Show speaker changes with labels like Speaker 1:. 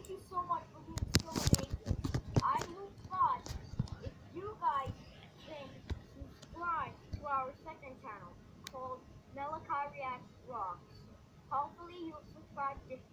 Speaker 1: Thank you so much for being so amazing. I would thought if you guys can subscribe to our second channel called Malachi Reacts Rocks. Hopefully you'll subscribe this